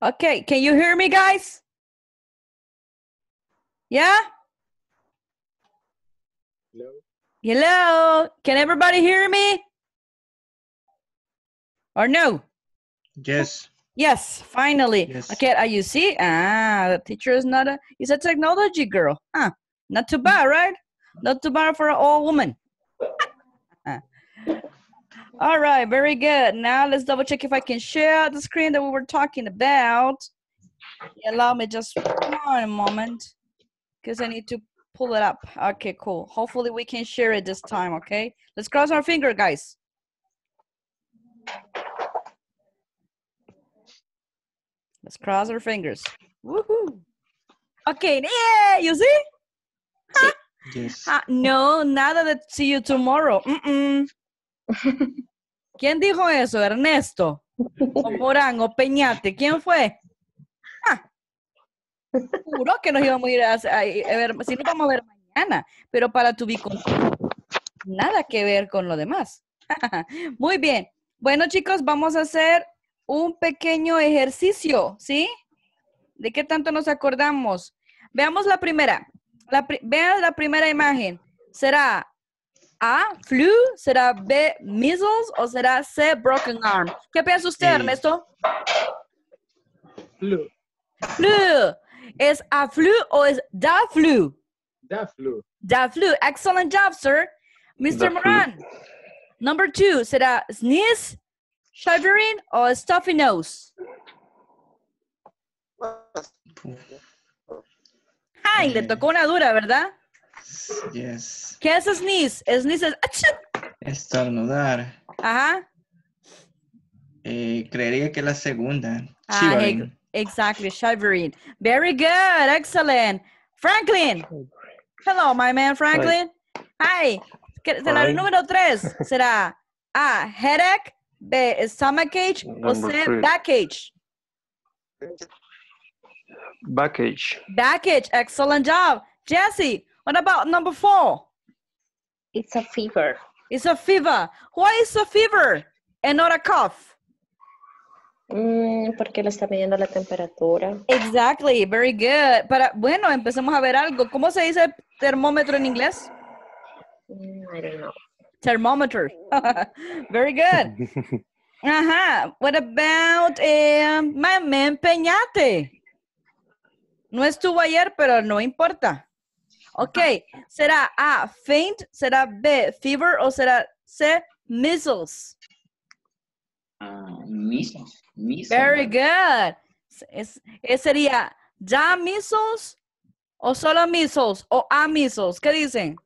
Okay, can you hear me, guys? Yeah? Hello. Hello? Can everybody hear me? Or no? Yes. Yes, finally. Yes. Okay, uh, you see? Ah, the teacher is not a, he's a technology girl. Huh? Not too bad, right? Not too bad for an old woman. All right, very good. Now let's double check if I can share the screen that we were talking about. Allow me just one moment because I need to pull it up. Okay, cool. Hopefully we can share it this time, okay? Let's cross our finger, guys. Let's cross our fingers. Woohoo. Okay, yeah, you see? Yes. Ah, no, nada de see you tomorrow. Mm-mm. ¿Quién dijo eso? Ernesto. O Morán, o Peñate. ¿Quién fue? Ah. Juro que nos íbamos a ir a, a- a ver, si nos vamos a ver mañana, pero para tu nada que ver con lo demás. Muy bien. Bueno, chicos, vamos a hacer un pequeño ejercicio, ¿sí? ¿De qué tanto nos acordamos? Veamos la primera. La pri- vean la primera imagen. ¿Será A, flu? ¿Será B, measles? ¿O será C, broken arm? ¿Qué piensa usted, Sí. Ernesto? Flu. Flu. ¿Es a flu o es da flu? Da flu. Da flu. Excellent job, sir. Mr. Da flu. Moran. Number two, ¿será sneeze, shivering o stuffy nose? Ay, le tocó una dura, ¿verdad? Yes. ¿Qué es sneeze? Sneeze es... Estornudar. Ajá. Eh, creería que la segunda. Ah, Shivering. Exactly, shivering. Very good, excellent. Franklin. Hello, my man Franklin. Hi. ¿Qué- ¿Será el Hi. número tres? ¿Será A, headache, B, stomachache o C, three. backache? Baggage. Backache, excellent job. Jesse, what about number four? It's a fever. It's a fever. Why is a fever and not a cough? Mm, porque le está midiendo la temperatura. Exactly, very good. Para, bueno, empecemos a ver algo. ¿Cómo se dice termómetro en inglés? Mm, I don't know. Thermometer. very good. Ajá. What about eh, my man Peñate? No estuvo ayer, pero no importa. Ok. ¿Será A, faint? ¿Será B, fever? ¿O será C, measles? Ah, measles. Measles. Very good. Es, es- sería ya measles o solo measles o a measles. ¿Qué dicen?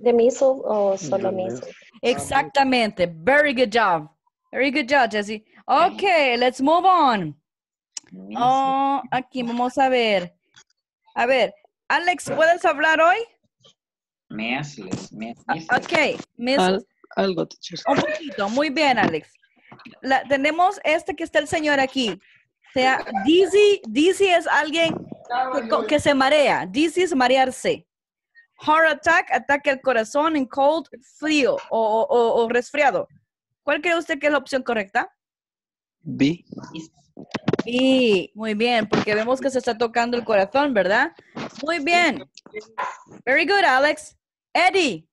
¿De measles o solo measles? Exactamente. Very good job. Very good job, Jesse. Okay, let's move on. Oh, aquí vamos a ver. A ver, Alex, ¿puedes hablar hoy? Measles. me- Ah. Ok, Miss, Al- algo, teacher. un poquito. Muy bien, Alex. La- tenemos este que está el señor aquí. O sea, dizzy, dizzy es alguien que, se marea. Dizzy es marearse. Heart attack, ataque al corazón, en cold, frío o- o resfriado. ¿Cuál cree usted que es la opción correcta? B. Y muy bien, porque vemos que se está tocando el corazón, ¿verdad? Muy bien. Very good, Alex. Eddie.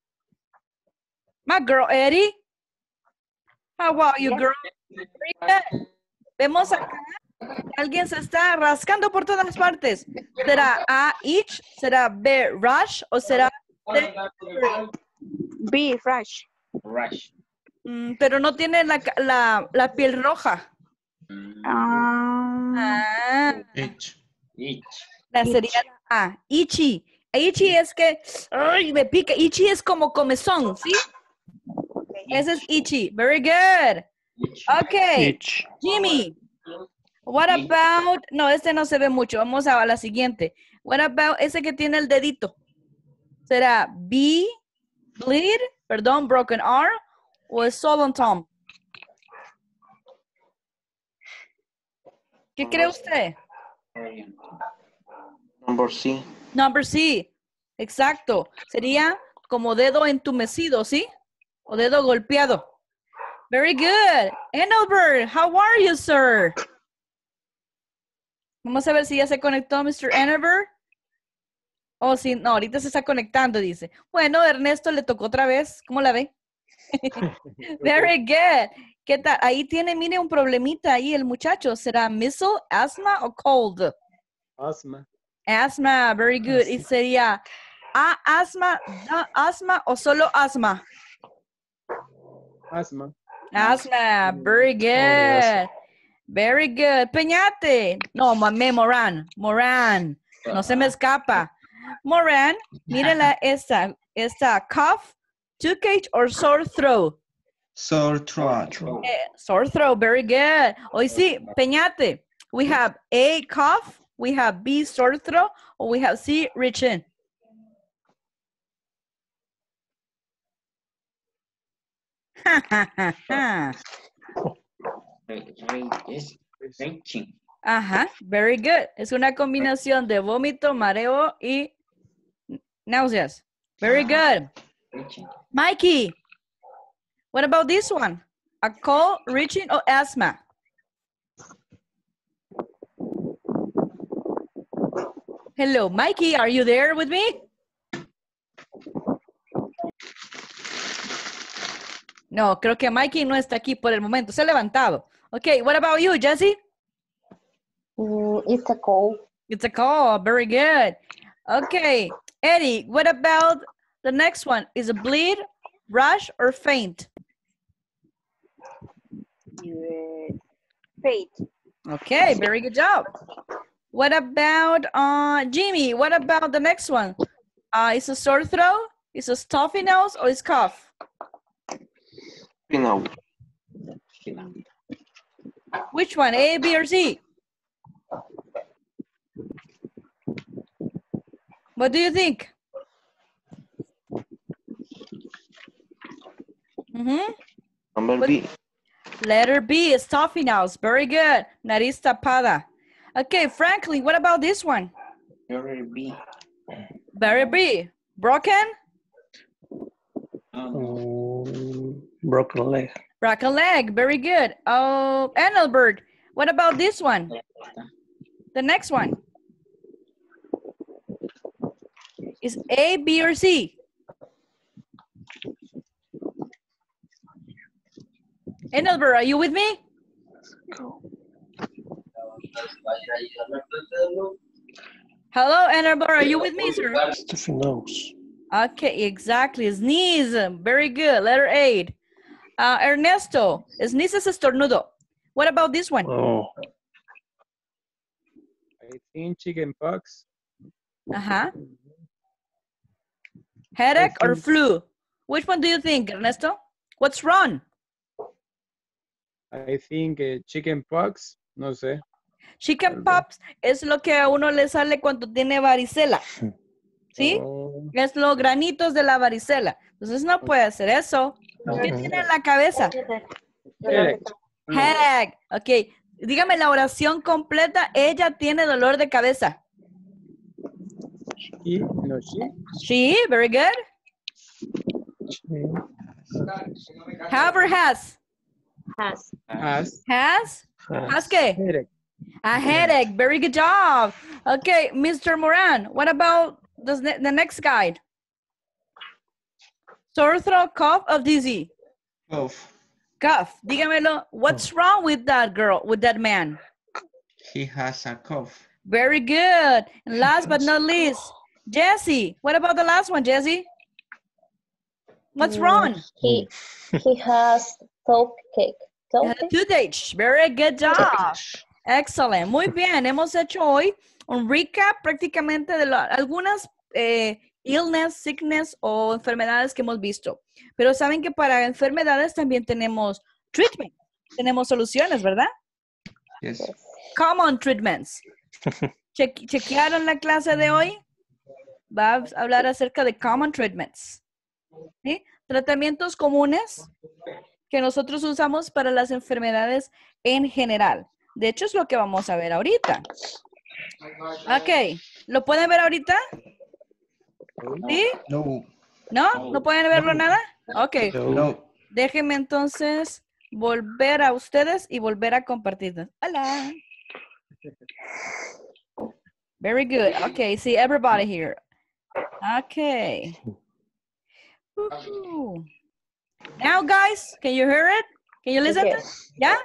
My girl, Eddie. How are you, girl? Very good. Vemos acá. que Alguien se está rascando por todas partes. ¿Será A, itch? ¿Será B, rush? ¿O será C, B, Rush. Rush. mm, pero no tiene la, la, la piel roja? Ah, Ah. H. itch. La sería la A, itchy. Itchy es que, ay, me pica. Itchy es como comezón, ¿sí? Ese es itchy. Very good. Itch. Okay, Each. Jimmy. What about, no, este no se ve mucho. Vamos a la siguiente. What about ese que tiene el dedito? ¿Será B, bleed, perdón, broken arm o es swollen thumb? ¿Qué cree usted? Number C. Number C. Exacto. Sería como dedo entumecido, ¿sí? O dedo golpeado. Very good. Engelbert, how are you, sir? Vamos a ver si ya se conectó Mr. Engelbert. Oh, sí, no, ahorita se está conectando, dice. Bueno, Ernesto le tocó otra vez. ¿Cómo la ve? Very good. ¿Qué tal? Ahí tiene, mire, un problemita ahí el muchacho. ¿Será missile, asthma o cold? Asma. Asthma, very good. Y sería A, asma, da, asma o solo asma? Asma. Asma, very good. Very good. Peñate. No, mame, Moran. Moran. No se me escapa. Moran, mírala esta. Esta cough, toothache or sore throat. Sore throat. Eh, sore throat, very good. Hoy sí, Peñate. We have A, cough. We have B, sore throat. Or we have C, reaching. Re- re- es reaching. Ajá, very good. Es una combinación de vómito, mareo y náuseas. Very good. Mikey, what about this one? A cold, reaching, or asthma? Hello, Mikey, are you there with me? No, creo que Mikey no está aquí por el momento. Se ha levantado. Okay, what about you, Jesse? Mm, it's a cold. It's a call. Very good. Okay. Eddie, what about the next one? Is a bleed, rush, or faint? Fate. Okay, very good job. What about uh Jimmy? What about the next one? Uh is a sore throat, is a stuffy nose, or is cough? You know. You know. Which one? A, B, or C? What do you think? Mm-hmm. Number What- B. Letter B, stuffy nose. Very good. Nariz tapada. Okay, Franklin, what about this one? Letter B. Very B. Broken? Um, Um, broken leg. Broken leg. Very good. Oh, Engelbert, what about this one? The next one. Is A, B, or C? Engelbert, are you with me? Hello, Engelbert, are you with me, sir? Stuffy nose. Okay, exactly. Sneeze. Very good. Letter eight. Uh, Ernesto, sneeze es estornudo. What about this one? Oh, I think chicken pox. Uh-huh. Headache or flu? Which one do you think, Ernesto? What's wrong? I think chicken pox. No sé. Chicken pox es lo que a uno le sale cuando tiene varicela. ¿Sí? Oh, Es los granitos de la varicela. Entonces no puede ser eso. ¿Qué tiene en la cabeza? headache. Headache. Ok. Dígame la oración completa. Ella tiene dolor de cabeza. Y no she. She, very good. Have or has? Has. Has Has? Has. ¿Has qué? headache. A headache. Very good job. Okay, Mr. Moran, what about the, the next guide? Sore throat, cough, or dizzy? Cough. Cough. Dígamelo. What's wrong with that girl, with that man? He has a cough. Very good. And last but not least, Jesse. What about the last one, Jesse? What's Mm, wrong? He he has top cake. Top Uh, cake? Toothache. Very good job. Excellent. Muy bien. Hemos hecho hoy un recap prácticamente de la- algunas eh, illness, sickness o enfermedades que hemos visto. Pero saben que para enfermedades también tenemos treatment. Tenemos soluciones, ¿verdad? Yes. Common treatments. Che- ¿Chequearon la clase de hoy? Va a hablar acerca de common treatments. ¿sí? Tratamientos comunes que nosotros usamos para las enfermedades en general. De hecho, es lo que vamos a ver ahorita. Ok, ¿lo pueden ver ahorita? ¿Sí? No. ¿No? ¿No pueden verlo nada? Ok, déjenme entonces volver a ustedes y volver a compartirnos. Hola. Very good. Okay, see everybody here. Okay. Now, guys, can you hear it? Can you listen? Yes. Yeah?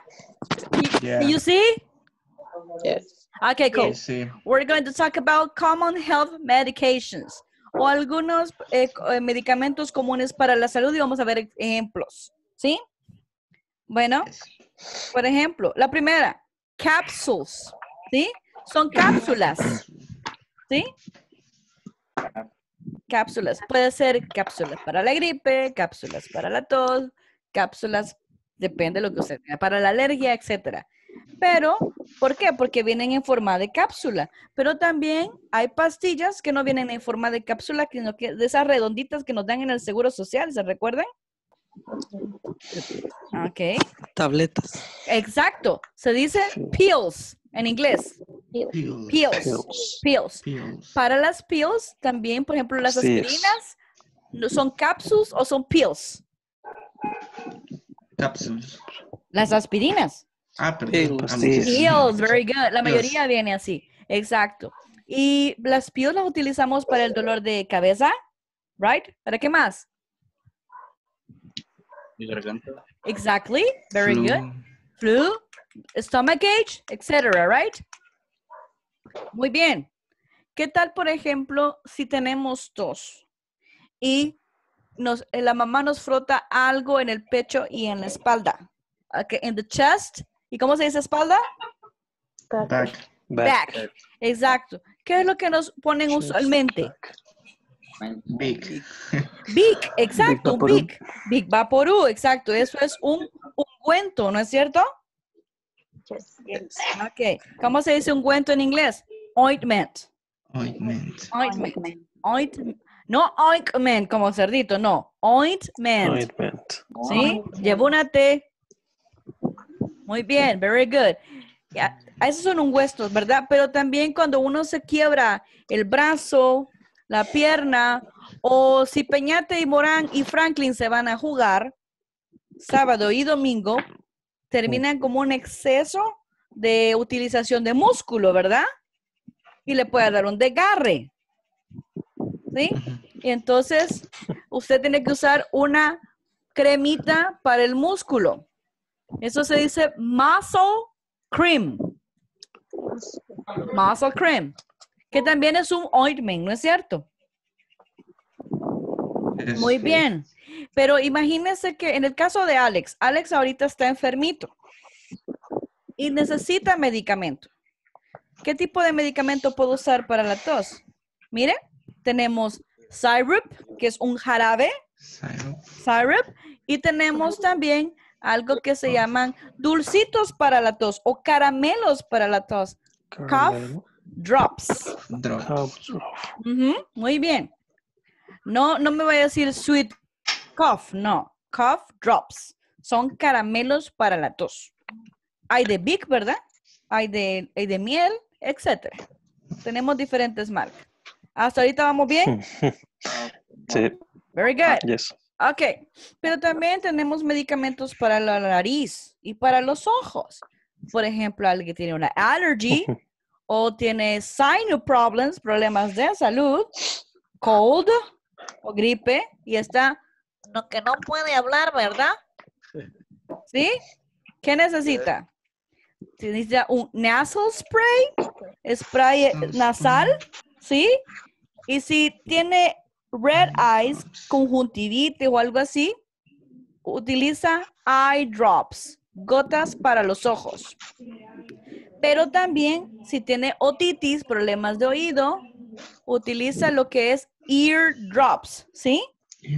You, Yeah. can you see? Yes. Okay, cool. Sí. We're going to talk about common health medications o algunos eh, eh, medicamentos comunes para la salud y vamos a ver ejemplos. ¿Sí? Bueno, por ejemplo, la primera, capsules. ¿Sí? Son cápsulas. ¿Sí? Cápsulas. Puede ser cápsulas para la gripe, cápsulas para la tos, cápsulas, depende de lo que usted tenga, para la alergia, etcétera. Pero, ¿por qué? Porque vienen en forma de cápsula. Pero también hay pastillas que no vienen en forma de cápsula, sino que de esas redonditas que nos dan en el seguro social, ¿se recuerdan? Ok. Tabletas. Exacto. Se dice pills en inglés. Pills. Pills. Pills. Pills. Pills. Para las pills, también, por ejemplo, las aspirinas, ¿no ¿son cápsulas o son pills? Capsules. Las aspirinas. Ah, perdón. Pills. Ah, Pills. sí. Pills, very good. La Pills. mayoría viene así. Exacto. Y las pills las utilizamos para el dolor de cabeza, right? ¿Para qué más? Exactly. Very Flu. good. Flu, stomach ache, etcétera, right? Muy bien. ¿Qué tal, por ejemplo, si tenemos tos y nos, eh, la mamá nos frota algo en el pecho y en la espalda? Okay, in the chest. ¿Y cómo se dice espalda? Back. Back. Back. Exacto. ¿Qué es lo que nos ponen Chest, usualmente? back. Big. Vic, exacto. Vic. Vic Vaporú, exacto. Eso es un ungüento, ¿no es cierto? Yes. Ok. ¿Cómo se dice ungüento en inglés? Ointment. Ointment. Ointment. Oint- no ointment como cerdito, no. Ointment. Ointment. ¿Sí? Llevo una T. Muy bien, very good. Ya, esos son ungüentos, ¿verdad? Pero también cuando uno se quiebra el brazo, la pierna, o si Peñate y Morán y Franklin se van a jugar sábado y domingo, terminan como un exceso de utilización de músculo, ¿verdad? Y le puede dar un desgarre. ¿Sí? Y entonces usted tiene que usar una cremita para el músculo. Eso se dice muscle cream. Muscle cream. Que también es un ointment, ¿no es cierto? Es- Muy bien. Pero imagínense que en el caso de Alex, Alex ahorita está enfermito y necesita medicamento. ¿Qué tipo de medicamento puedo usar para la tos? Mire, tenemos syrup, que es un jarabe, Syrup. syrup, y tenemos también algo que se llaman dulcitos para la tos o caramelos para la tos, Caramel. Drops. Drop. Cough. Ujú, muy bien. No, no me voy a decir sweet cough, no. Cough drops. Son caramelos para la tos. Hay de Big, ¿verdad? Hay de, hay de miel, etcétera. Tenemos diferentes marcas. Hasta ahorita vamos bien. Sí. Very good. Yes. Ok. Pero también tenemos medicamentos para la nariz y para los ojos. Por ejemplo, alguien que tiene una allergy o tiene sinus problems, problemas de salud, cold o gripe y está no, que no puede hablar, ¿verdad? ¿Sí? ¿Qué necesita? Necesita un nasal spray, spray nasal, ¿sí? Y si tiene red eyes, conjuntivitis o algo así, utiliza eye drops, gotas para los ojos. Pero también si tiene otitis, problemas de oído, utiliza lo que es ear drops, ¿sí?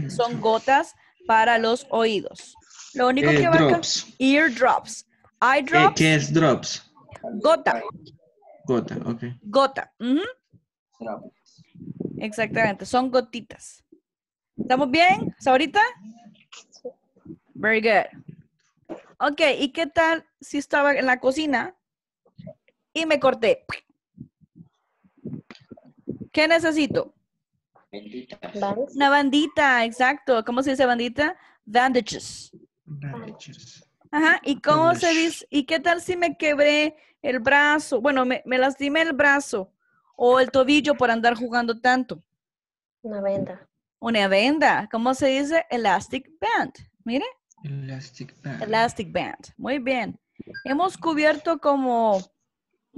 Son gotas para los oídos. Lo único Eh, que va a drops. ear drops. Eye ¿Qué, drops, qué es drops? gota, Gota, ok. gota. Exactamente, son gotitas. ¿Estamos bien hasta ahorita? Very good. Ok, ¿y qué tal si estaba en la cocina y me corté? ¿Qué necesito? Bendita. Bands. Una bandita, exacto. ¿Cómo se dice bandita? Bandages. Bandages. Ajá, ¿y cómo se dice? ¿Y qué tal si me quebré el brazo? Bueno, me, me lastimé el brazo o el tobillo por andar jugando tanto. Una venda. Una venda, ¿cómo se dice? Elastic band. Mire, Elastic band. elastic band. Muy bien. Hemos cubierto como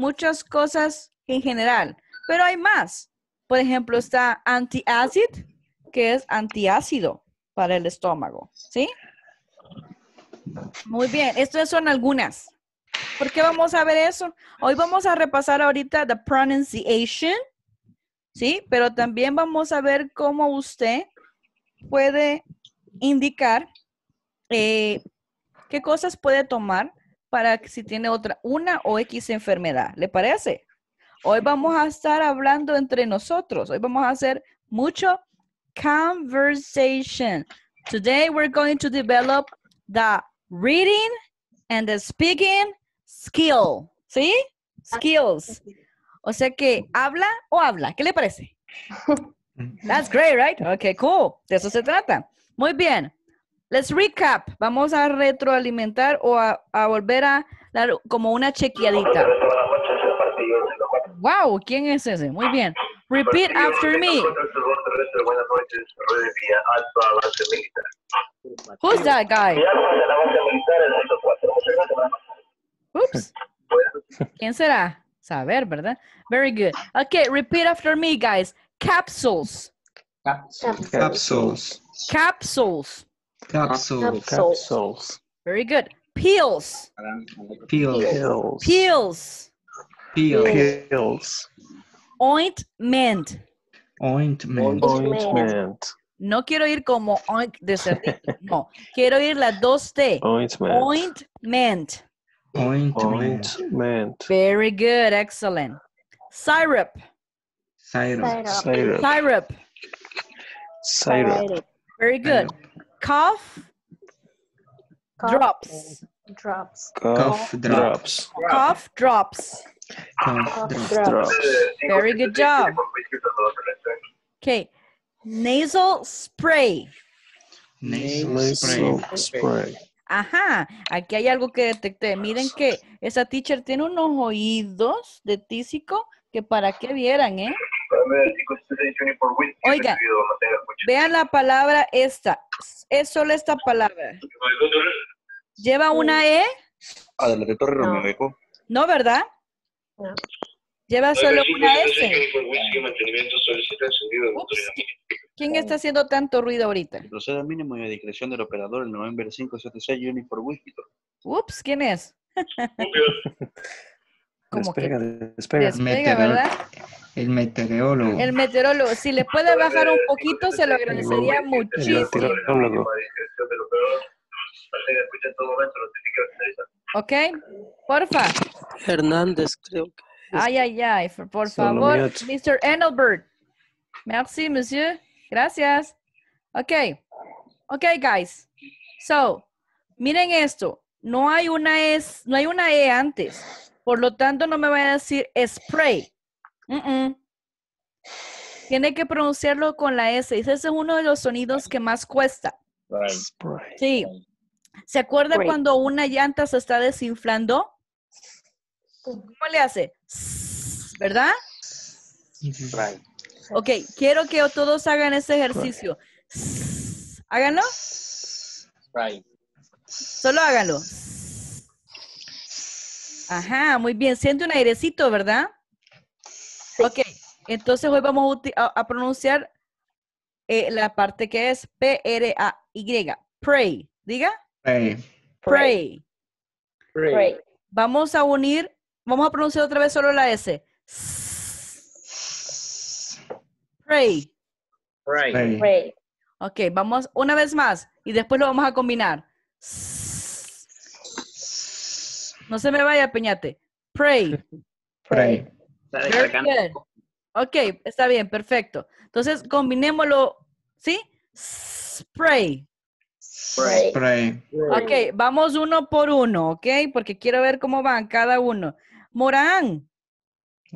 muchas cosas en general, pero hay más. Por ejemplo, está antiacid, que es antiácido para el estómago, ¿sí? Muy bien, estas son algunas. ¿Por qué vamos a ver eso? Hoy vamos a repasar ahorita the pronunciation, ¿sí? Pero también vamos a ver cómo usted puede indicar eh, qué cosas puede tomar para que si tiene otra, una o X enfermedad. ¿Le parece? Hoy vamos a estar hablando entre nosotros. Hoy vamos a hacer mucho conversation. Today we're going to develop the reading and the speaking skill. ¿Sí? Skills. O sea que habla o habla. ¿Qué le parece? That's great, right? Okay, cool. De eso se trata. Muy bien. Let's recap. Vamos a retroalimentar o a, a volver a dar como una chequeadita. Wow, ¿quién es ese? Muy bien. Repeat after me. Who's that guy? Oops. ¿Quién será? Saber, ¿verdad? Very good. Okay, repeat after me, guys. Capsules. Capsules. Capsules. Capsules. Capsules. Very good. Peels. Pills. Pills. Peels. Pills. Pills. Ointment. Ointment. Ointment. No quiero ir como oink de cerdito. No, quiero ir las dos T. Ointment. Ointment. Ointment. Ointment. Very good. Excellent. Syrup. Syrup. Syrup. Syrup. Syrup. Very good. Cough. Drops. Drops. Cough drop. drops. Cough drops. Cough drop. Drops. Very good job. Okay. Nasal spray. Nasal spray. Nasal spray. Ajá, aquí hay algo que detecté. Miren que esa teacher tiene unos oídos de tísico que para qué vieran, ¿eh? Oiga, vean la palabra esta. Es solo esta palabra. ¿Lleva una E? Adelante, Torre No. No, ¿verdad? No. Lleva solo una S. Ups. ¿Quién está haciendo tanto ruido ahorita? Procede al mínimo y a discreción del operador el November 576 Uniform Whisky. Ups, ¿quién es? Como que Despega, despega. despega, Meteorol- ¿verdad? El meteorólogo. El meteorólogo. Si le puede bajar un poquito, se lo agradecería El muchísimo. meteorólogo. ¿Ok? Porfa. Hernández, creo que. Ay, ay, ay. Por, favor. Mr. Engelbert. Merci, monsieur. Gracias. Ok. Ok, guys. So, miren esto. No hay una S, no hay una E antes. Por lo tanto, no me vaya a decir spray. Mm, mm. Tiene que pronunciarlo con la S. Ese es uno de los sonidos que más cuesta. Spray. Sí. ¿Se acuerda Spray. cuando una llanta se está desinflando? ¿Cómo le hace? ¿Verdad? Ok, quiero que todos hagan ese ejercicio. Háganlo. Solo háganlo. Ajá, muy bien. Siente un airecito, ¿verdad? Ok, entonces hoy vamos a pronunciar eh, la parte que es P-R-A-Y. Pray. Diga. Spray. Pray. Pray. Vamos a unir, vamos a pronunciar otra vez solo la S. Pray. Spray. Pray. Ok, vamos una vez más y después lo vamos a combinar. No se me vaya, Peñate. Pray. Spray. Very good. Ok, está bien, perfecto. Entonces, combinémoslo, ¿sí? Spray. Pray. Spray. Ok, vamos uno por uno, ¿ok? Porque quiero ver cómo van cada uno. Morán,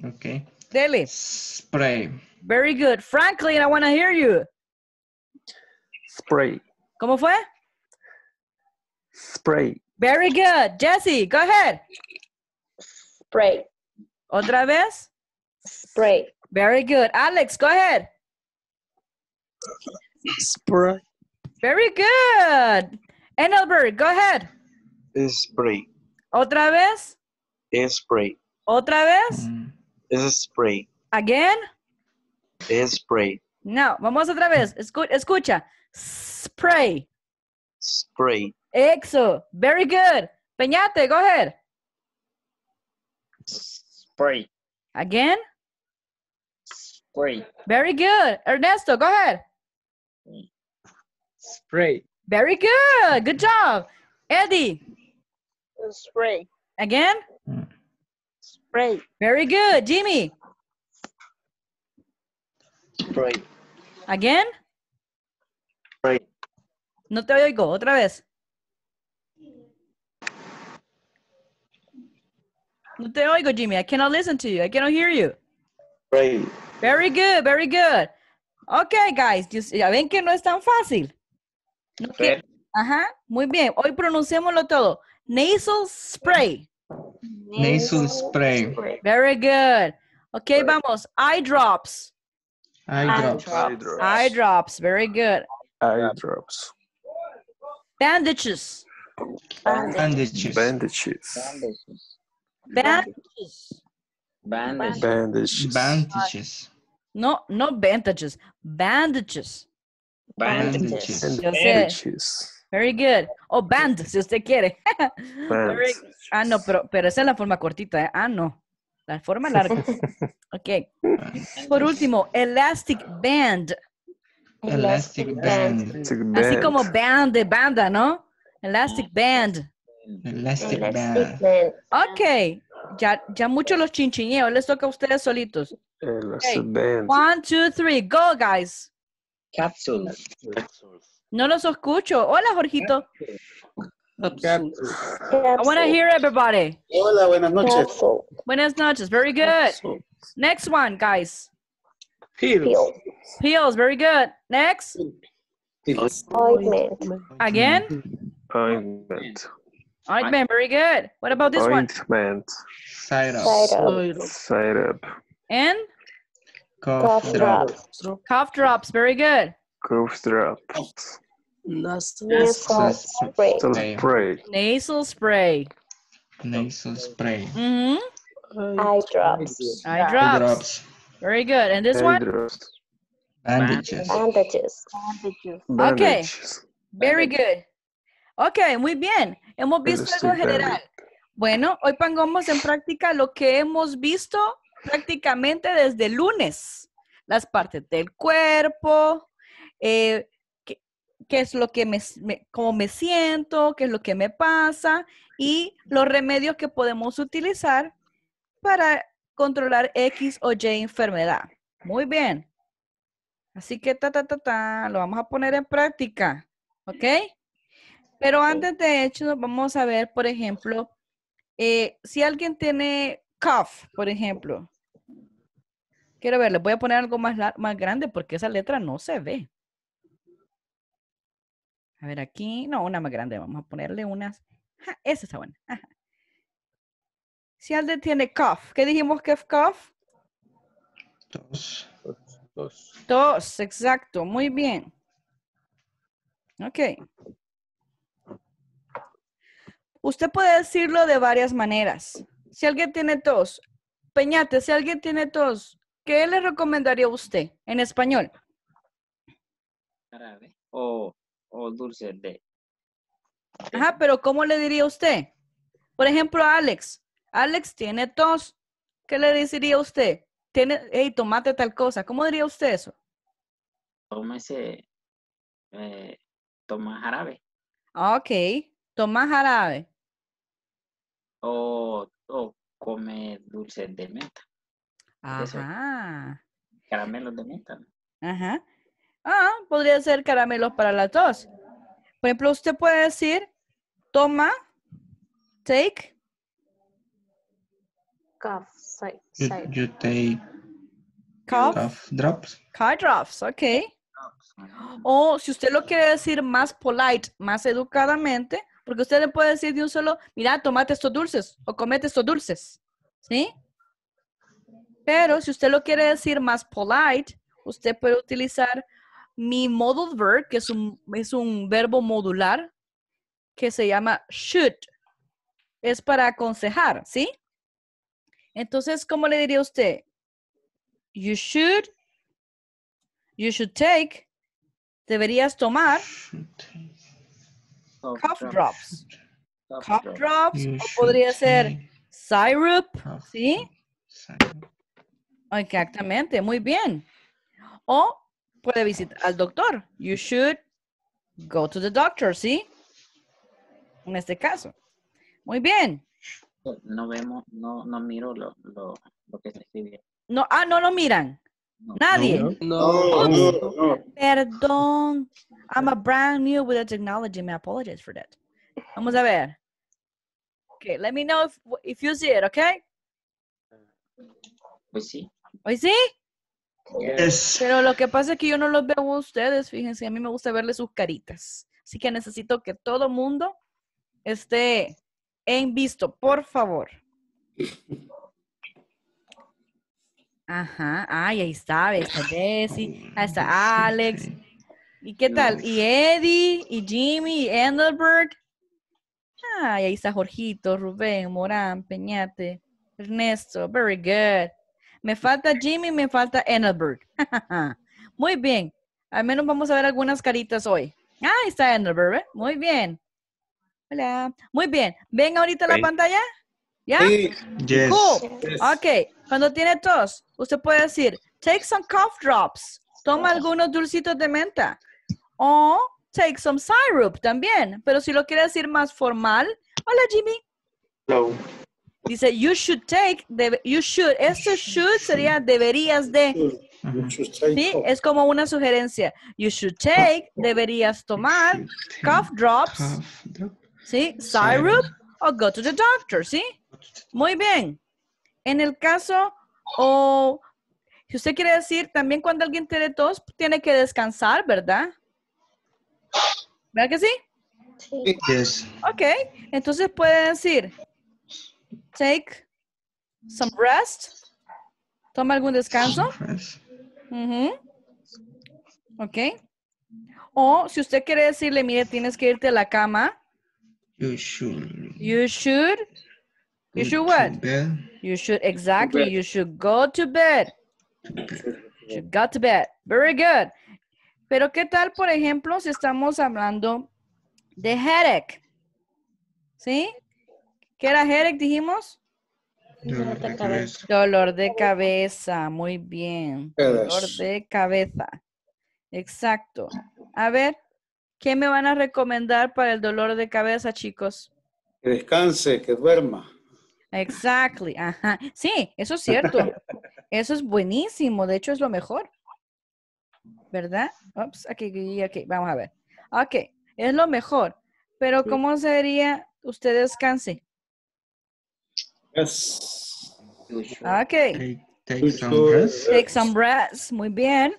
Ok. dele. Spray. Very good. Franklin, I want to hear you. Spray. ¿Cómo fue? Spray. Very good. Jesse, go ahead. Spray. Otra vez. Spray. Very good. Alex, go ahead. Spray. Very good. Engelbert, go ahead. Spray. Otra vez. Spray. Otra vez. Mm, Spray. Again. Spray. No, vamos otra vez. Escu- escucha. Spray. Spray. Exo. Very good. Peñate, go ahead. Spray. Again. Spray. Very good. Ernesto, go ahead. Spray. Very good. Good job. Eddie. Spray. Again. Spray. Very good. Jimmy. Spray. Again. Spray. No te oigo. Otra vez. No te oigo, Jimmy. I cannot listen to you. I cannot hear you. Spray. Very good, very good. Okay, guys. you- Ya ven que no es tan fácil. No que- Ajá, muy bien. Hoy pronunciémoslo todo. Nasal spray. Nasal spray. Very good. Ok, vamos. Eye drops. Eye drops. Eye drops. Eye drops. Very good. Eye drops. Bandages. Bandages. Bandages. Bandages. Bandages. Bandages. Bandages. Bandages. No, no bandages. Bandages. Bandages. Bandages. Very good. O band, si usted quiere. Very-. Ah, no, pero, pero esa es la forma cortita. ¿eh? Ah, no. La forma larga. ok. Por último, elastic band. Elastic band. Así como band de banda, ¿no? Elastic band. Elastic band. Ok. Ya, ya mucho los chinchiñeos. Les toca a ustedes solitos. Elastic Okay. band. One, two, three. Go, guys. Capsule. No los escucho. Hola, Jorgito. Capsule. I want to hear everybody. Hola, buenas noches. Capsule. Buenas noches. Very good. Next one, guys. Pills. Peel. Pills. Very good. Next. Ointment. Again. Ointment. Ointment. Very good. What about this one? Ointment. Syrup. Syrup. Syrup. And Cough Cough drop. drops. cough drops. Very good. Cough drops. Nasal Nasal spray. Nasal Spray. spray. Nasal spray. Nasal spray. hmm Eye drops. Eye Eye drops. drops. Very good. And this Eye one? drops. Bandages. Bandages. Bandages. Very good. Ok, muy bien. Hemos visto algo Elastic general. Bueno, hoy pongamos en práctica lo que hemos visto prácticamente desde el lunes. Las partes del cuerpo, eh, qué, qué es lo que me, me- cómo me siento, qué es lo que me pasa y los remedios que podemos utilizar para controlar X o Y enfermedad. Muy bien. Así que ta, ta, ta, ta, lo vamos a poner en práctica. ¿Ok? Pero antes de hecho, vamos a ver, por ejemplo, eh, si alguien tiene cough, por ejemplo. Quiero ver, les voy a poner algo más, más grande porque esa letra no se ve. A ver, aquí, no, una más grande. Vamos a ponerle unas. Ja, esa está buena. ajá. Si alguien tiene cough, ¿qué dijimos que es cough? Tos. Dos. Tos, exacto, muy bien. Ok. Usted puede decirlo de varias maneras. Si alguien tiene tos, Peñate, si alguien tiene tos, ¿qué le recomendaría a usted en español? Árabe. O, o dulce de. Ajá, pero ¿cómo le diría usted? Por ejemplo, a Alex. Alex tiene tos. ¿Qué le diría usted? Tiene, hey, tomate tal cosa. ¿Cómo diría usted eso? Tómese. Eh, toma jarabe. Ok. Toma jarabe. O, o come dulce de menta. Eso. Ajá. Caramelos de menta. Ajá. Ah, podría ser caramelos para la tos. Por ejemplo, usted puede decir, toma, take, Cough. You, Side. you take cough, cough drops. cough drops, ok. O si usted lo quiere decir más polite, más educadamente, Porque usted le puede decir de un solo, mira, tomate estos dulces o comete estos dulces. ¿Sí? Pero si usted lo quiere decir más polite, usted puede utilizar mi modal verb, que es un, es un verbo modular, que se llama should. Es para aconsejar, ¿sí? Entonces, ¿cómo le diría usted? You should, you should take, deberías tomar cough drops. Cough drops, o podría ser syrup, cough ¿sí? syrup. Exactamente, muy bien. O puede visitar al doctor. You should go to the doctor, ¿sí? En este caso. Muy bien. No vemos, no, no miro lo, lo, lo que se escribe. No, ah, no lo miran. No. Nadie. No. Perdón. I'm a brand new with the technology. Me apologize for that. Vamos a ver. Okay, let me know if, if you see it, okay? Pues sí. ¿Hoy sí? Yes. Pero lo que pasa es que yo no los veo a ustedes, fíjense, a mí me gusta verles sus caritas. Así que necesito que todo mundo esté en visto, por favor. Ajá, ay, ahí está, ahí está Desi, ahí está Alex. ¿Y qué tal? ¿Y Eddie? ¿Y Jimmy? ¿Y Engelbert? Ay, ahí está Jorgito, Rubén, Morán, Peñate, Ernesto, very good. Me falta Jimmy, me falta Engelbert. Muy bien. Al menos vamos a ver algunas caritas hoy. Ah, ahí está Engelbert, ¿eh? Muy bien. Hola. Muy bien. ¿Ven ahorita la pantalla? ¿Ya? Yes. Cool. Ok. Cuando tiene tos, usted puede decir, take some cough drops. Toma algunos dulcitos de menta. O take some syrup también. Pero si lo quiere decir más formal, hola Jimmy. Dice, you should take, you should. Este should sería deberías de. ¿Sí? Es como una sugerencia. You should take, deberías tomar, Should take cough drops. ¿sí? Syrup. Syrup o go to the doctor, ¿sí? Muy bien. En el caso, o si usted quiere decir, también cuando alguien tiene tos, tiene que descansar, ¿verdad? ¿Verdad que sí? Sí. Yes. Ok. Entonces puede decir, take some rest. Toma algún descanso. Ujú. Ok. O si usted quiere decirle, mire, tienes que irte a la cama. You should. You should. You go should what? bed. You should, exactly. You should go to bed. You should go to bed. Very good. Pero ¿qué tal, por ejemplo, si estamos hablando de headache? ¿Sí? ¿Qué era headache, dijimos? Dolor de cabeza. Dolor de cabeza, muy bien. Dolor de cabeza. Exacto. A ver, ¿qué me van a recomendar para el dolor de cabeza, chicos? Que descanse, que duerma. Exactly. Ajá. Sí, eso es cierto. Eso es buenísimo. De hecho, es lo mejor. ¿Verdad? Ups, aquí, aquí, aquí. Vamos a ver. Ok, es lo mejor. Pero ¿cómo sería usted descanse? Yes. Ok. Take, some rest. Take some rest. Muy bien.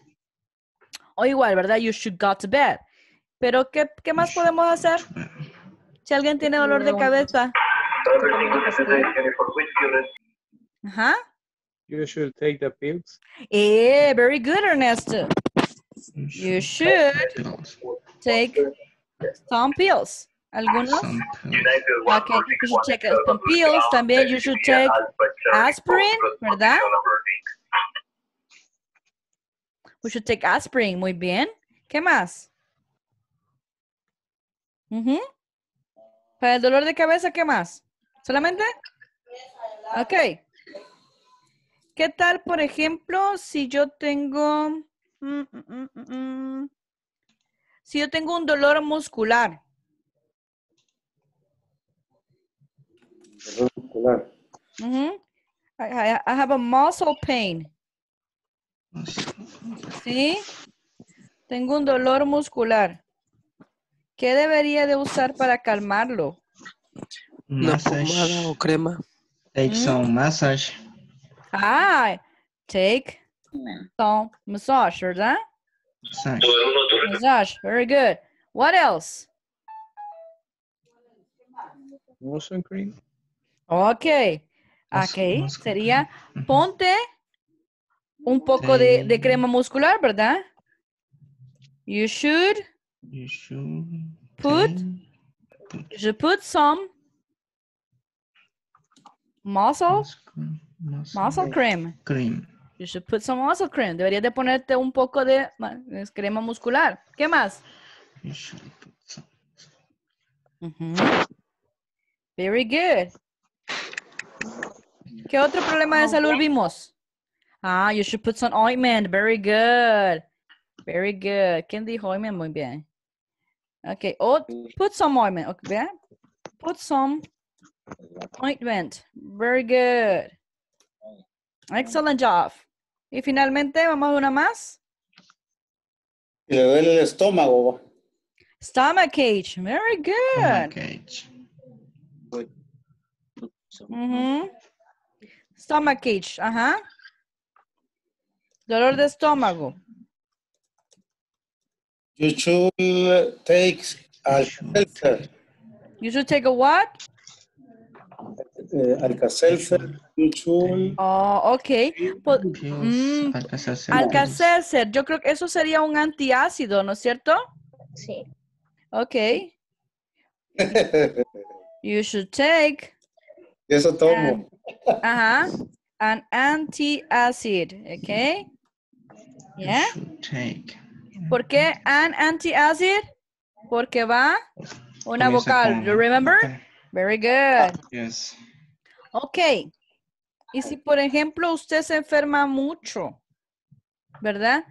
O igual, ¿verdad? You should go to bed. Pero ¿qué, qué más podemos hacer? Si alguien tiene dolor de cabeza. Ajá. You should take the pills. Eh, very good, Ernesto. You should take some pills. Algunos. Okay, you should take some pills. También you should take aspirin, ¿verdad? We should take aspirin. Muy bien. ¿Qué más? Ujú. Para el dolor de cabeza, ¿qué más? ¿Solamente? Ok. ¿Qué tal, por ejemplo, si yo tengo... mm, mm, mm. Si yo tengo un dolor muscular. Dolor muscular. I, I- I have a muscle pain. ¿Sí? Tengo un dolor muscular. ¿Qué debería de usar para calmarlo? Una pomada o crema. Take some massage. Ah, take some massage, ¿verdad? Massage. Massage, very good. What else? Muscle cream. Ok. Ok. muscle Sería, Ujú. ponte un poco de, de crema muscular, ¿verdad? You should, You should Put. put you should put some muscle, muscle- muscle cream. cream. You should put some muscle cream. Deberías de ponerte un poco de crema muscular. ¿Qué más? You should put some. Very good. ¿Qué otro problema de salud vimos? Ah, you should put some ointment. Very good. Very good. ¿Quién dijo ointment? Muy bien. Okay. Oh, put some ointment. Okay. Put some ointment. Very good. Excellent job. Y finalmente, vamos a una más. Y le duele el estómago. va. Stomach ache. Very good. Cage. So, Ujú. Stomach ache, ajá. Dolor de estómago. You should take Alka-Seltzer. You should take a what? Eh, Alka-Seltzer. You should Oh, ok. Pills, Mm. Alka-Seltzer, yo creo que eso sería un antiácido, ¿no es cierto? Sí. Ok. You should take, Eso tomo. ajá, an antacid, ok. You Yeah. should take. ¿Por qué an antacid? Porque va una vocal. con- You remember? Very good. Yes. Ok. Y si, por ejemplo, usted se enferma mucho, ¿verdad?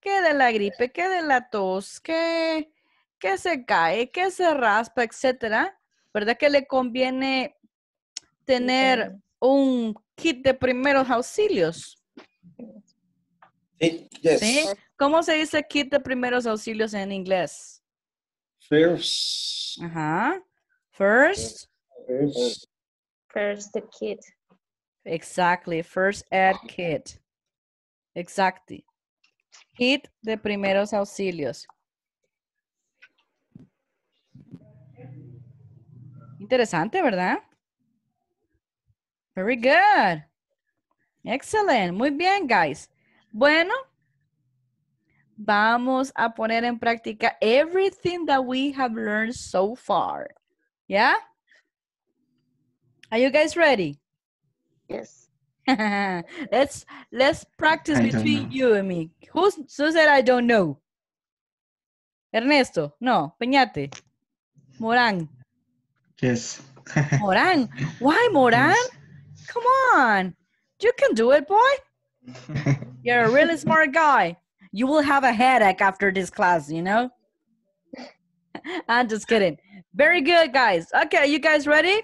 Que de la gripe, que de la tos, que, que se cae, que se raspa, etcétera, ¿verdad? Que le conviene tener un kit de primeros auxilios. Sí, yes. ¿Sí? ¿Cómo se dice kit de primeros auxilios en inglés? First, Ajá. First. first, First the kid. Exactly, first aid kit. Exactly. Kit de primeros auxilios. Interesante, ¿verdad? Very good. Excellent. Muy bien, guys. Bueno, vamos a poner en práctica everything that we have learned so far. Yeah? Are you guys ready? Yes. let's let's practice I between you and me. Who's, who said I don't know? Ernesto, no, Peñate. Morán. Yes. Morán. Why Morán? Come on. You can do it, boy. You're a really smart guy. You will have a headache after this class, you know? I'm just kidding. Very good, guys. Okay, you guys ready?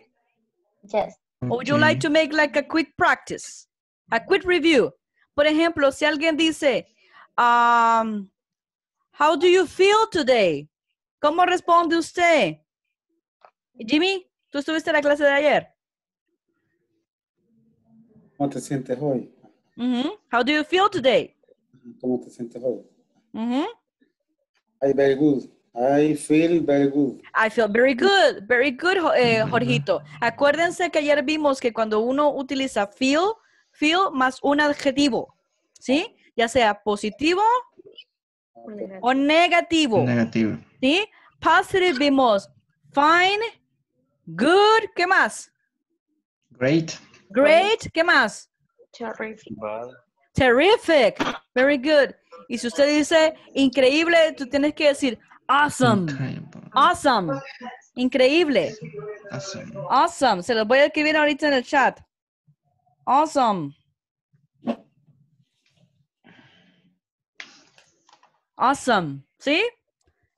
Yes. Or would you like to make like a quick practice? A quick review. Por ejemplo, si alguien dice, um, how do you feel today? ¿Cómo responde usted? Jimmy, ¿tú estuviste en la clase de ayer? ¿Cómo te sientes hoy? Ujú. How do you feel today? ¿Cómo te sientes hoy? Ujú. I very good. I feel very good. I feel very good, very good, eh, Jorgito. Acuérdense que ayer vimos que cuando uno utiliza feel, feel más un adjetivo, ¿sí? Ya sea positivo o negativo, Negativo. ¿sí? Positive vimos fine, good, ¿qué más? Great. Great, ¿qué más? Terrific. Bad. Terrific, very good. Y si usted dice increíble, tú tienes que decir awesome, awesome, increíble. Awesome. Awesome. Se los voy a escribir ahorita en el chat. Awesome. Awesome. ¿Sí?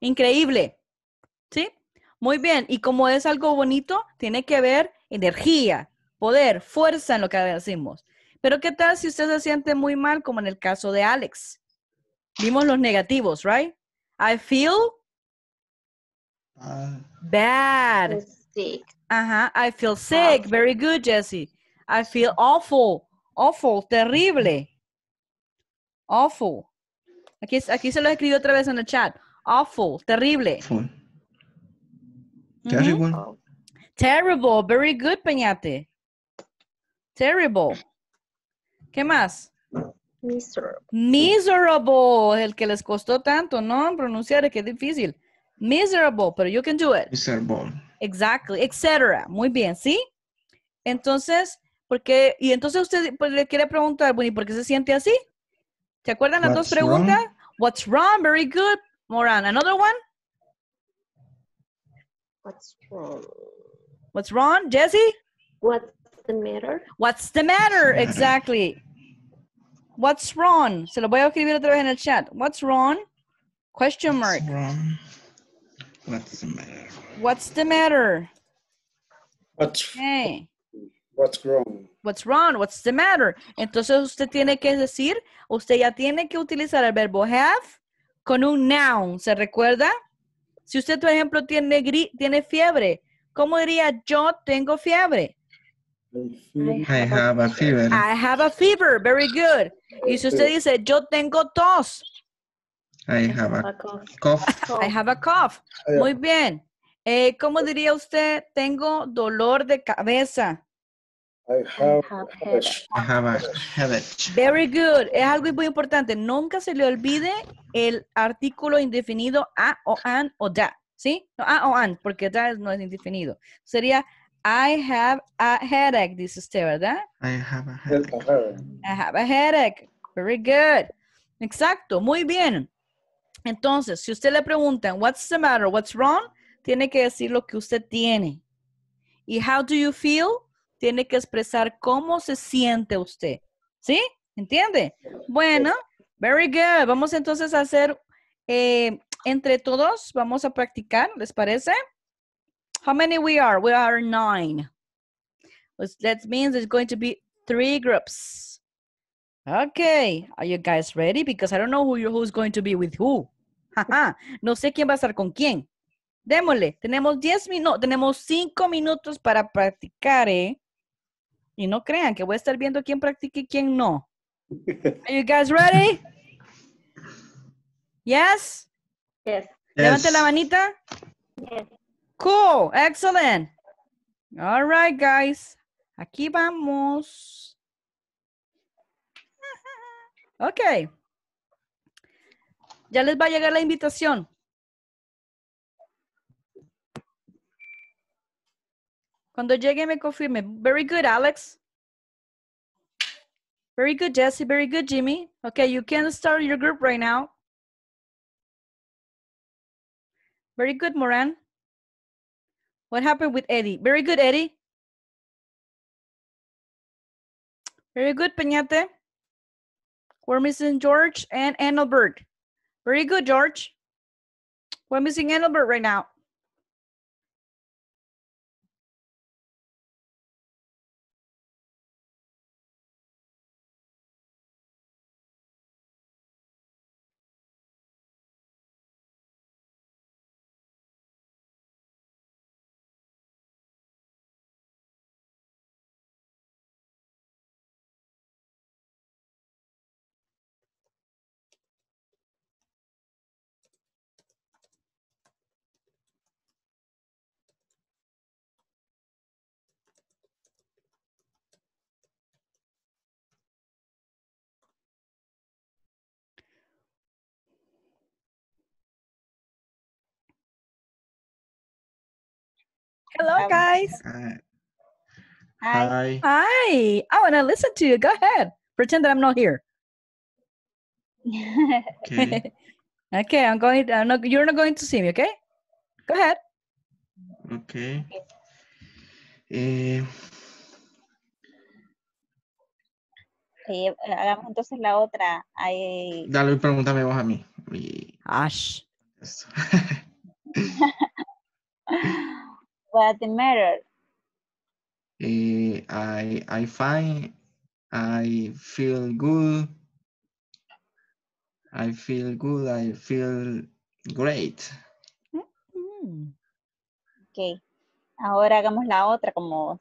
Increíble. ¿Sí? Muy bien. Y como es algo bonito, tiene que ver energía, poder, fuerza en lo que decimos. Pero ¿qué tal si usted se siente muy mal, como en el caso de Alex? Vimos los negativos, right? I feel Ah, bad. Sick. Ajá, I feel sick. Very good, Jesse. I feel awful. Awful, terrible. Awful. Aquí, aquí se lo escribí otra vez en el chat. Awful, terrible. Terrible. Terrible. Very good, Peñate. Terrible. ¿Qué más? Miserable. Miserable. El que les costó tanto, ¿no? Pronunciar, que es difícil. Miserable, pero you can do it. Miserable. Exactly, etc. Muy bien, ¿sí? Entonces, ¿por qué? Y entonces usted pues, le quiere preguntar, bueno, ¿y por qué se siente así? ¿Se acuerdan las dos What's wrong? preguntas? What's wrong? Very good. Moran, another one? What's wrong? What's wrong? Jesse? What's the matter? What's the matter? Exactly. What's wrong? Se lo voy a escribir otra vez en el chat. What's wrong? Question mark. What's wrong? What's the matter? What's the matter? What's, Okay. what's wrong? What's wrong? What's the matter? Entonces usted tiene que decir, usted ya tiene que utilizar el verbo have con un noun. ¿Se recuerda? Si usted, por ejemplo, tiene, gri- tiene fiebre, ¿cómo diría yo tengo fiebre? I have a fever. I have a fever. Very good. Y si usted dice yo tengo tos, I have a cough. I have a cough. Muy bien. Eh, ¿Cómo diría usted tengo dolor de cabeza? I have have a headache. I have a headache. Very good. Es algo muy importante. Nunca se le olvide el artículo indefinido a o an o da. ¿Sí? No, a o an, porque da no es indefinido. Sería I have a headache, dice usted, ¿verdad? I have a headache. headache. I have a headache. Very good. Exacto, muy bien. Entonces, si usted le preguntan, what's the matter, what's wrong, tiene que decir lo que usted tiene. Y how do you feel, tiene que expresar cómo se siente usted. ¿Sí? ¿Entiende? Bueno, very good. Vamos entonces a hacer eh, entre todos, vamos a practicar, ¿les parece? How many we are? We are nine. That means there's going to be three groups. Okay, are you guys ready? Because I don't know who who's going to be with who. Ajá, no sé quién va a estar con quién. Démosle, tenemos 10 minutos, tenemos 5 minutos para practicar, ¿eh? Y no crean que voy a estar viendo quién practica y quién no. Are you guys ready? Yes? Yes. Levante Yes. la manita. Yes. Cool, excellent. All right, guys. Aquí vamos. Ok. Ya les va a llegar la invitación. Cuando llegue me confirme. Very good, Alex. Very good, Jesse. Very good, Jimmy. Okay, you can start your group right now. Very good, Moran. What happened with Eddie? Very good, Eddie. Very good, Peñate. We're missing George and Engelbert. Very good, George. We're missing Engelbert right now. Hello, guys. Hi. hi. Hi. I want to listen to you. Go ahead. Pretend that I'm not here. Okay. okay, I'm going. I'm not, you're not going to see me. Okay. Go ahead. Okay. Eh, Eh, hagamos entonces la otra. Ay, dale, pregúntame vos a mí. Ash. what's the matter? Eh, I, I find, I feel good. I feel good. I feel great. Mm. Ok. Ahora hagamos la otra como,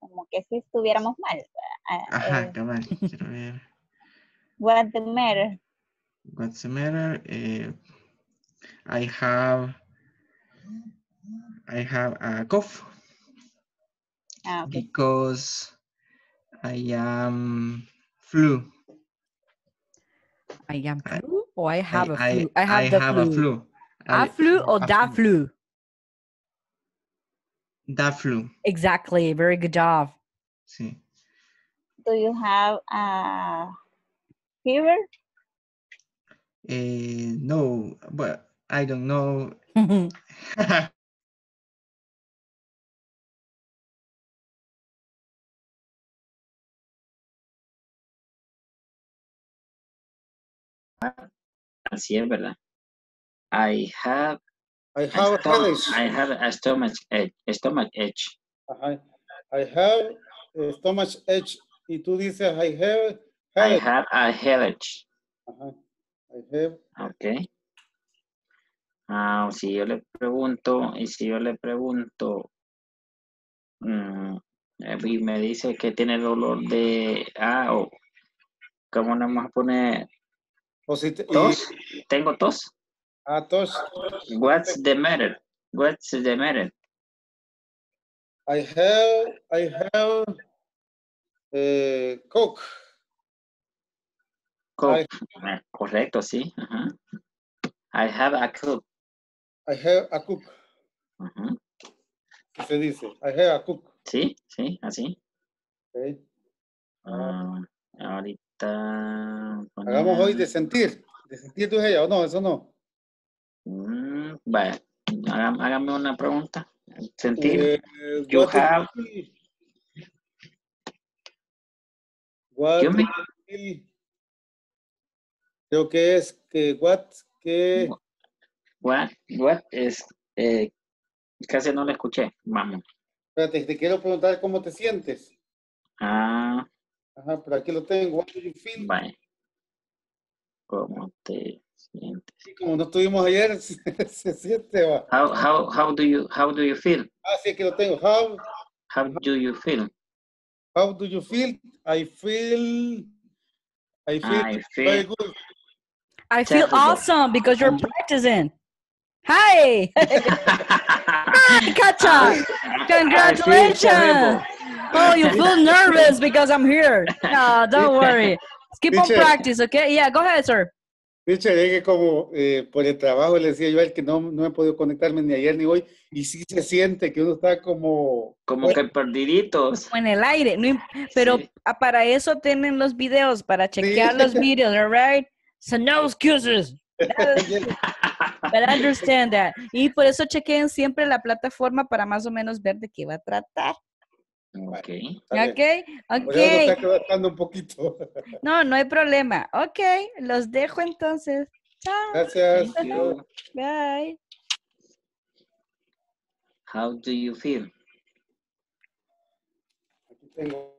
como que si estuviéramos mal. Ah, Ajá, eh, cabal. Quiero ver. what's the matter? What's the matter? Eh, I have, I have a cough. Ah, ok. because I am flu. I am flu or I have a I, flu. I have the have a flu. flu. A I- flu or a da flu? Da flu. Exactly. Very good job. Sí. Do you have a fever? Eh, no, but I don't know. Así es, ¿verdad? I have I a have a stomach, headache. I have a stomach ache. Stomach ache. Ajá. I have a stomach ache. Y tú dices, I have I have a headache. Ajá. I have. Ok. Ah, si yo le pregunto, y si yo le pregunto, eh, y me dice que tiene dolor de, ah, o, ¿cómo le vamos a poner? O si te- y- Tos. Tengo tos. ah, tos. What's the matter? What's the matter? I have, I have eh, coke. Coke. Ah, Correcto, sí. ajá. I have a cook. I have a cook. Ujú. ¿Qué se dice? I have a cook. Sí, sí, así. Ok. Ah, ahorita. Hagamos hoy de sentir. De sentir tú ella o no, eso no. Mm, vaya, hágame, hágame una pregunta. Sentir. Eh, You what have-? What You feel? Creo que es que what, que What, what is, eh, casi no le escuché. Vamos. espérate, te quiero preguntar cómo te sientes. Ah, Ajá, pero aquí lo tengo. What do you feel? vaya. ¿Cómo te sientes? Sí, como no estuvimos ayer, se, se siente, va. How, how, how do you, how do you feel? Ah, sí, aquí lo tengo. How, How do you feel? how do you feel? I feel, I feel I very feel, good. I feel awesome because you're practicing. Hi. Hi, Kacha. Congratulations. Oh, you feel nervous because I'm here. No, don't worry. Keep on practice, okay? Yeah, go ahead, sir. Dicho, es que como eh, por el trabajo le decía yo a él que no, no he podido conectarme ni ayer ni hoy, y sí se siente que uno está como... como que perdiditos. O en el aire. no pero Sí. ah, para eso tienen los videos, para chequear los videos, all right? So no excuses. But I understand that. Y por eso chequeen siempre la plataforma para más o menos ver de qué va a tratar. Ok. Bien. ¿Ok? Lo Ok. está quedando un poquito. No, no hay problema. Ok, los dejo entonces. Chao. Gracias. Bye. How do you feel? Aquí tengo.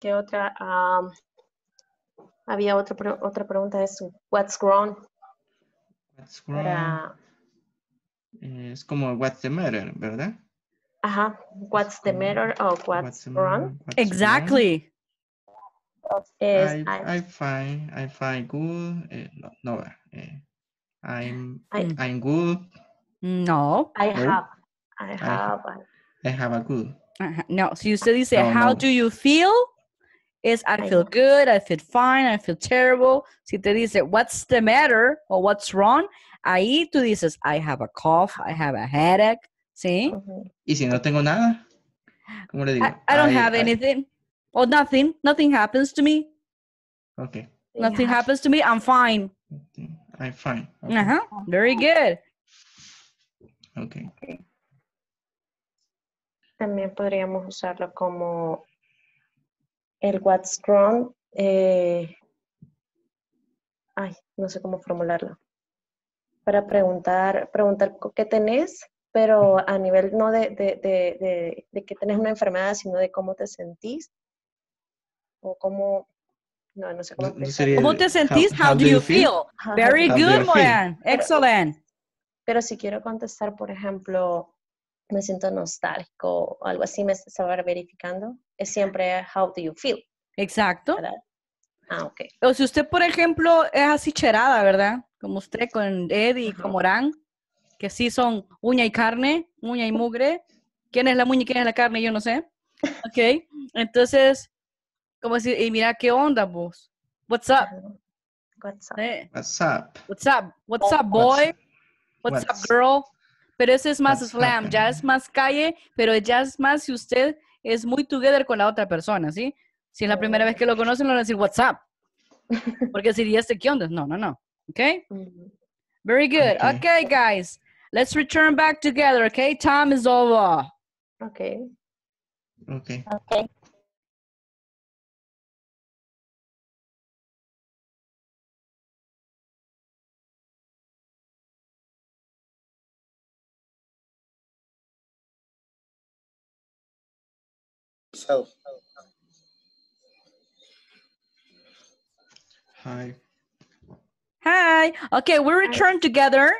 ¿Qué otra? Am, había otra, pre- otra pregunta, es what's wrong? What's wrong? Para, Es como what's the matter, ¿verdad? ajá, what's the matter o what's, the wrong? What's Exactly. Es, wrong? I'm- I, I find I find good. eh, no, no, eh, I'm I, I'm good. No. I have, I have, I have a good. Ajá, No, si usted dice, No, how no. do you feel? Es, I feel good, I feel fine, I feel terrible. Si te dice, what's the matter? O what's wrong? Ahí tú dices, I have a cough, I have a headache. ¿Sí? Y si no tengo nada, ¿cómo le digo? I, I don't I- have I- anything. Or nothing. Nothing happens to me. Okay, Nothing Yeah. happens to me. I'm fine. I'm fine. Okay. Ajá. Very good. okay. También podríamos usarlo como el what's wrong. eh, ay, no sé cómo formularlo. Para preguntar, preguntar qué tenés, pero a nivel no de, de, de, de, de que tenés una enfermedad, sino de cómo te sentís. O cómo, no, no sé cómo No- ¿Cómo te sentís? How, do you feel? Very How good? Moran. Excellent. Pero si quiero contestar, por ejemplo, me siento nostálgico o algo así, me estaba verificando, es siempre how do you feel. Exacto. ¿verdad? Ah, ok. O si usted, por ejemplo, es así cherada, ¿verdad? Como usted con Eddie y con Morán, que sí son uña y carne, uña y mugre. ¿Quién es la uña y quién es la carne? Yo no sé. Ok. Entonces, como decir, y mira qué onda, vos. What's up? WhatsApp. Eh, What's up? What's up? What's up, boy? What's up, what's- girl? Pero ese es más slam, ya es más calle, pero ya es más si usted es muy together con la otra persona, ¿sí? Si es la primera vez que lo conocen, le van a decir what's up. Porque si este qué onda? No, no, no. Okay? Ujú. Very good. Okay. Okay, guys. Let's return back together, okay? Time is over. Ok. Okay. Ok. Pasado. Hi. Hi. Okay, we return together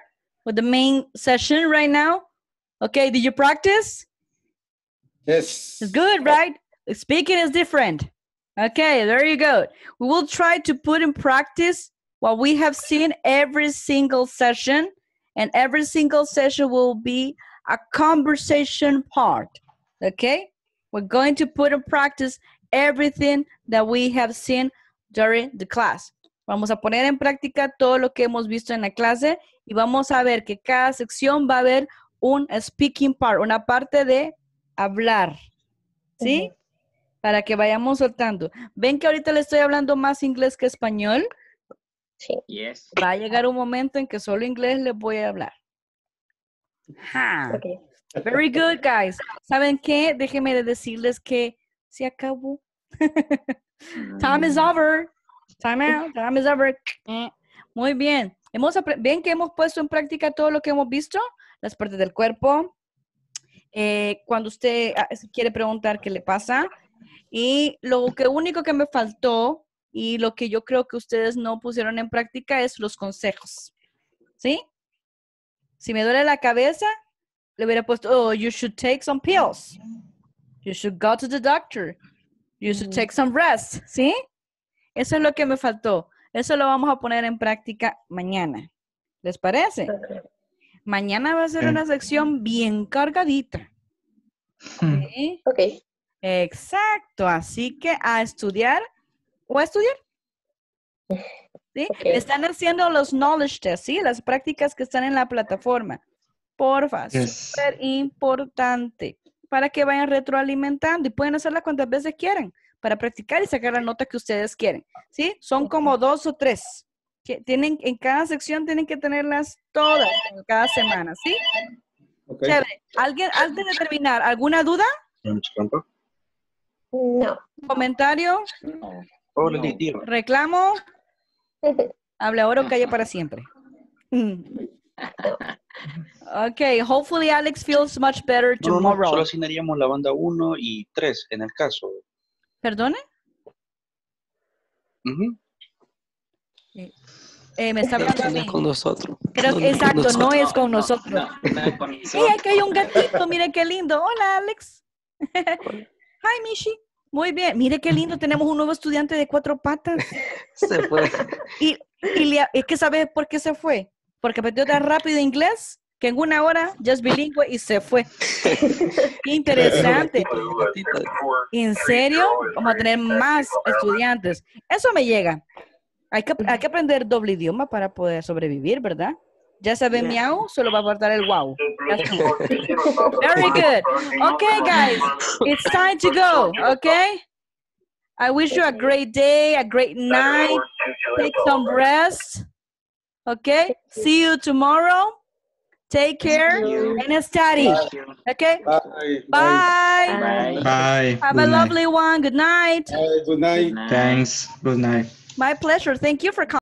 with the main session right now. Okay, did you practice? Yes. It's good, right? Speaking is different. Okay, there you go. We will try to put in practice what we have seen every single session, and every single session will be a conversation part. Okay? We're going to put in practice everything that we have seen during the class. Vamos a poner en práctica todo lo que hemos visto en la clase y vamos a ver que cada sección va a haber un speaking part, una parte de hablar. ¿Sí? Para que vayamos soltando. ¿Ven que ahorita le estoy hablando más inglés que español? Sí. Yes. Va a llegar un momento en que solo inglés les voy a hablar. Ja. Ok. Very good, guys. ¿Saben qué? Déjenme de decirles que se acabó. Time is over. Time out. Time is over. Eh, Muy bien. Hemos Ven que hemos puesto en práctica todo lo que hemos visto, las partes del cuerpo. eh, cuando usted ah, quiere preguntar qué le pasa. Y lo que único que me faltó y lo que yo creo que ustedes no pusieron en práctica es los consejos. ¿Sí? Si me duele la cabeza, le hubiera puesto, oh, you should take some pills. You should go to the doctor. You should take some rest. ¿Sí? Eso es lo que me faltó. Eso lo vamos a poner en práctica mañana. ¿Les parece? Mañana va a ser una sección bien cargadita. ¿Sí? Ok. Exacto. Así que a estudiar o a estudiar. ¿Sí? Están haciendo los knowledge tests, ¿sí? Las prácticas que están en la plataforma. Porfa, Yes. súper importante. Para que vayan retroalimentando y pueden hacerla cuantas veces quieran para practicar y sacar la nota que ustedes quieren. ¿Sí? Son como dos o tres. Que tienen, en cada sección tienen que tenerlas todas en cada semana, ¿sí? Ok. Chévere. ¿Alguien, antes de terminar, alguna duda? No. ¿Comentario? Tío. ¿Reclamo? Habla ahora o calla para siempre. Okay, hopefully Alex feels much better No, no, tomorrow. solo asignaríamos la banda 1 y 3 en el caso. ¿Perdone? Eh, me está hablando a No mí. es con nosotros. Creo No, que, no es con exacto, no nosotros. es con nosotros. ¡Ey, aquí hay un gatito! Mire qué lindo. Hola, Alex. Hi, Mishi. Muy bien. Mire qué lindo. Tenemos un nuevo estudiante de cuatro patas. Se fue. Y, y le- es que ¿sabes por qué se fue? Porque aprendió tan rápido inglés que en una hora ya es bilingüe y se fue. Qué interesante. ¿En serio? Vamos a tener más estudiantes. Eso me llega. Hay que, hay que aprender doble idioma para poder sobrevivir, ¿verdad? Ya sabe miau, solo va a faltar el wow. Very good. Okay, guys, it's time to go. Okay. I wish you a great day, a great night. Take some rest. Okay. See you tomorrow. Take care and study. Okay. Bye. Bye. Bye. Have Good a night. lovely one. Good night. Bye. Good night. Thanks. Good night. My pleasure. Thank you for coming.